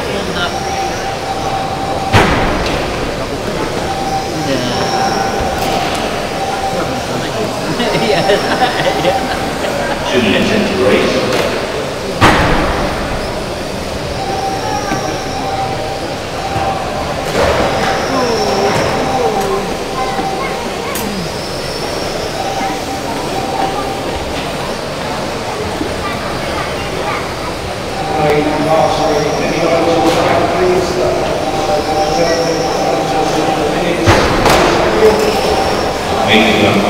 運んだ。いやいや。いや Amém.